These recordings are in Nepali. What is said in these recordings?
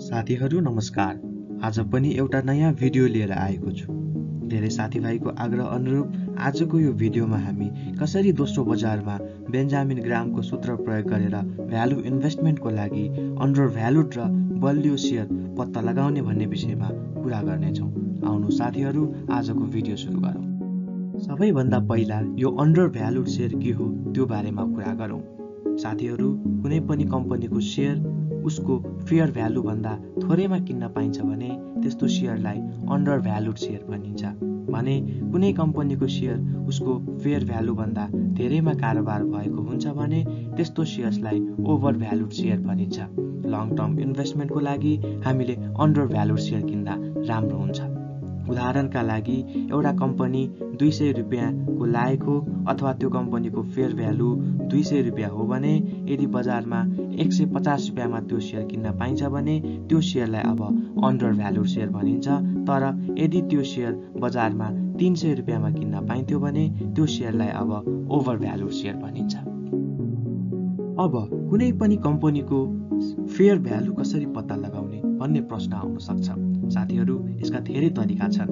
साथीहरू नमस्कार। आज पनि एउटा नयाँ भिडियो लिएर आएको छु। धेरै साथीभाइको आग्रह अनुरूप आजको यो भिडियोमा हामी कसरी दोस्रो बजारमा बेन्जामिन ग्रामको सूत्र प्रयोग गरेर भ्यालु इन्भेस्टमेन्टको लागि अन्डर भ्यालुड र बलियो सेयर पत्ता लगाउने भन्ने विषयमा कुरा गर्नेछौँ। आउनु साथीहरू आजको भिडियो सुरु गरौँ। सबैभन्दा पहिला यो अन्डर भ्यालुड सेयर के हो त्यो बारेमा कुरा गरौँ। साथीहरू कुनै पनि कम्पनीको सेयर उसको फेयर भ्यालुभन्दा थोरैमा किन्न पाइन्छ भने त्यस्तो सेयरलाई अन्डर भ्यालुड सेयर भनिन्छ। भने कुनै कम्पनीको सेयर उसको फेयर भ्यालुभन्दा धेरैमा कारोबार भएको हुन्छ भने त्यस्तो सेयर्सलाई ओभर भ्यालुड सेयर भनिन्छ। लङ टर्म इन्भेस्टमेन्टको लागि हामीले अन्डर भ्यालुड सेयर किन्दा राम्रो हुन्छ। उदाहरणका लागि एउटा कम्पनी दुई सय रुपियाँको लागेको अथवा त्यो कम्पनीको फेयर भ्यालु दुई सय रुपियाँ हो भने यदि बजारमा एक सय पचास रुपियाँमा त्यो सेयर किन्न पाइन्छ भने त्यो सेयरलाई अब अन्डर भ्यालु सेयर भनिन्छ। तर यदि त्यो सेयर बजारमा तिन सय रुपियाँमा किन्न पाइन्थ्यो भने त्यो सेयरलाई अब ओभर भ्यालु सेयर भनिन्छ। अब कुनै पनि कम्पनीको फेयर भ्यालु कसरी पत्ता लगाउने भन्ने प्रश्न आउन सक्छ। साथीहरू यसका धेरै तरिका छन्।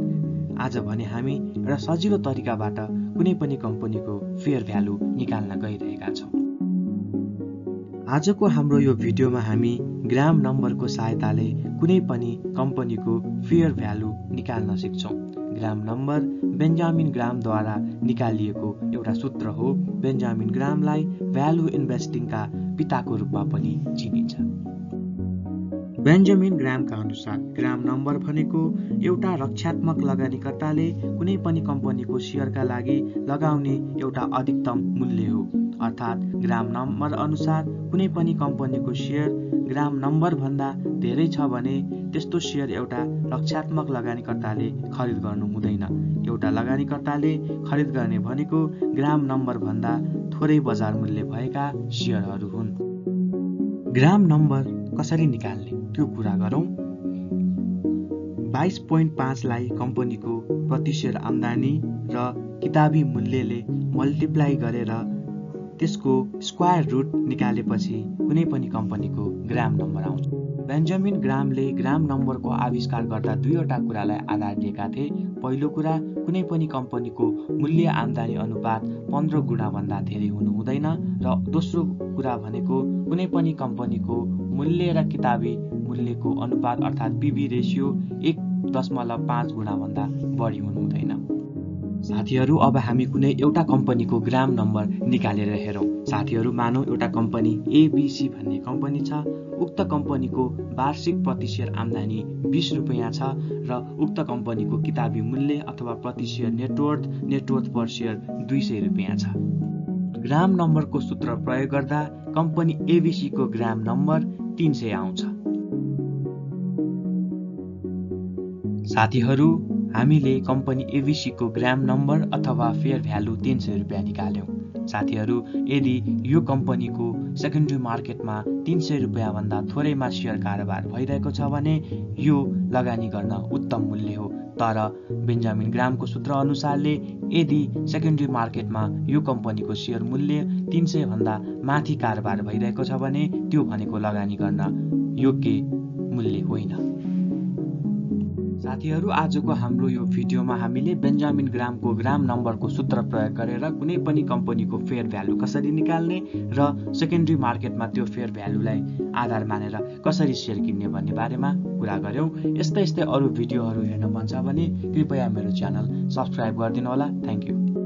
आज भने हामी एउटा सजिलो तरिकाबाट कुनै पनि कम्पनीको फेयर भ्यालु निकाल्न गइरहेका छौँ। आजको हाम्रो यो भिडियोमा हामी ग्राम नम्बरको सहायताले कुनै पनि कम्पनीको फेयर भ्यालु निकाल्न सिक्छौँ। ग्राम नम्बर बेन्जामिन ग्रामद्वारा निकालिएको एउटा सूत्र हो। बेन्जामिन ग्रामलाई भ्यालु इन्भेस्टिङका पिताको रूपमा पनि चिनिन्छ। बेन्जामिन ग्रामका अनुसार ग्राम नम्बर भनेको एउटा रक्षात्मक लगानीकर्ताले कुनै पनि कम्पनीको सेयरका लागि लगाउने एउटा अधिकतम मूल्य हो। अर्थात् ग्राम नम्बर अनुसार कुनै पनि कम्पनीको सेयर ग्राम नम्बरभन्दा धेरै छ भने त्यस्तो सेयर एउटा रक्षात्मक लगानीकर्ताले खरिद गर्नु हुँदैन। एउटा लगानीकर्ताले खरिद गर्ने भनेको ग्राम नम्बरभन्दा थोरै बजार मूल्य भएका सेयरहरू हुन्। ग्राम नम्बर कसरी निकाल्ने? त्यो कुरा गरौँ। बाइस पोइन्ट पाँचलाई कम्पनीको प्रतिशत आम्दानी र किताबी मूल्यले मल्टिप्लाई गरेर त्यसको स्क्वायर रुट निकालेपछि कुनै पनि कम्पनीको ग्राम नम्बर आउँछ। बेन्जामिन ग्रामले ग्राम नम्बरको आविष्कार गर्दा दुईवटा कुरालाई आधार दिएका थिए। पहिलो कुरा कुनै पनि कम्पनीको मूल्य आम्दानी अनुपात पन्ध्र गुणाभन्दा धेरै हुनु हुँदैन र दोस्रो कुरा भनेको कुनै पनि कम्पनीको मूल्य र किताबी मूल्यको अनुपात अर्थात् पिबी रेसियो एक दशमलव पाँच गुणाभन्दा बढी हुनु हुँदैन। साथीहरू अब हामी कुनै एउटा कम्पनीको ग्राम नम्बर निकालेर हेरौँ। साथीहरू मानौ एउटा कम्पनी एबिसी भन्ने कम्पनी छ। उक्त कम्पनीको वार्षिक प्रतिशत आम्दानी बिस रुपियाँ छ र उक्त कम्पनीको किताबी मूल्य अथवा प्रतिशत नेटवर्थ नेटवर्थ पर सेयर दुई सय रुपियाँ छ। ग्राम नम्बरको सूत्र प्रयोग गर्दा कम्पनी एबिसीको ग्राम नम्बर तिन सय आउँछ। साथीहरू हामीले कम्पनी एबिसीको ग्राम नम्बर अथवा फेयर भ्यालु तिन सय रुपियाँ निकाल्यौँ। साथीहरू यदि यो कम्पनीको सेकेन्ड्री मार्केटमा तिन सय रुपियाँभन्दा थोरैमा सेयर कारोबार भइरहेको छ भने यो लगानी गर्न उत्तम मूल्य हो। तर बेन्जामिन ग्रामको सूत्र अनुसारले यदि सेकेन्ड्री मार्केटमा यो कम्पनीको सेयर मूल्य तिन सयभन्दा माथि कारोबार भइरहेको छ भने त्यो भनेको लगानी गर्न योग्य मूल्य होइन। साथीहरू आजको हाम्रो यो भिडियोमा हामीले बेन्जामिन ग्रामको ग्राम नम्बरको सूत्र प्रयोग गरेर कुनै पनि कम्पनीको फेयर भ्यालु कसरी निकाल्ने र सेकेन्ड्री मार्केटमा त्यो फेयर भ्यालुलाई आधार मानेर कसरी सेयर किन्ने भन्ने बारेमा कुरा गऱ्यौँ। यस्तै यस्तै अरू भिडियोहरू हेर्न मन छ भने कृपया मेरो च्यानल सब्सक्राइब गरिदिनु होला थ्याङ्क यू।